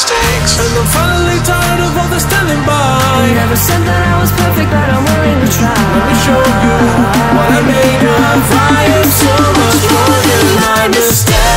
Mistakes. And I'm finally tired of all the standing by. You Never said that I was perfect, but I'm willing to try. Let me show you what I'm made of. I am so much more than my mistakes.